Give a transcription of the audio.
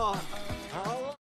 Oh.